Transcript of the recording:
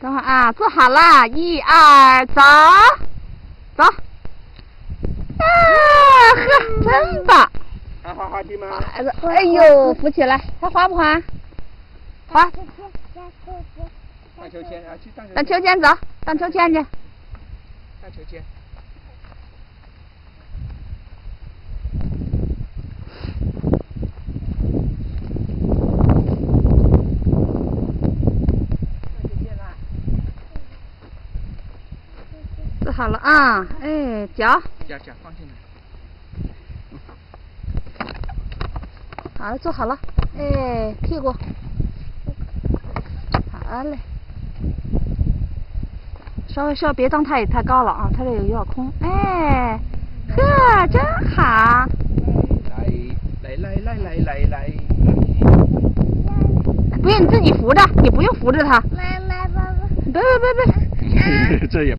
等会儿啊，坐好了，一二，走，走。啊呵，真棒！还滑滑梯吗？哎呦，扶起来，还滑不滑？滑。荡秋千啊，去荡荡秋千走，荡秋千去。荡秋千。坐好了啊，哎，脚。脚脚放进来。好了，坐好了，哎，屁股。好嘞。稍微稍微别张太太高了啊，它这个有点空。哎，呵，真好。来来来来来来。不用你自己扶着，你不用扶着它。妈妈，爸爸。别别别别。这也。